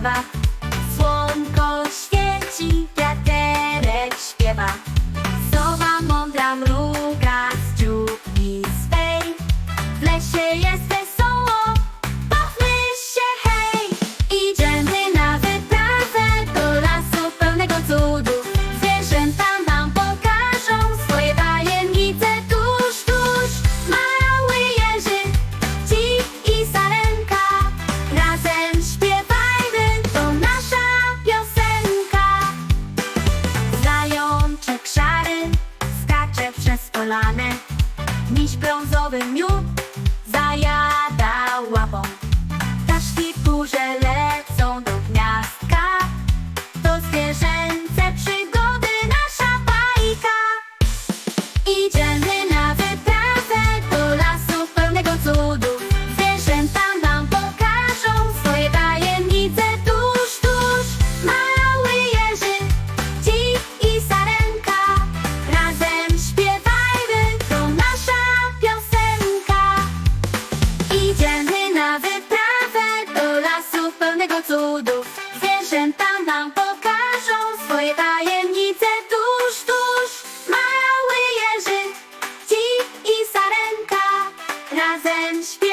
never zalane. Miś brązowy miód zajada łapą. Ptaszki kurze lecą do gniazdka. To zwierzęce przygody nasza bajka. Idziemy pełnego cudów Zwierzęta nam pokażą swoje tajemnice. Tuż, tuż Mały Jerzy, Ci i Sarenka razem śpiewają.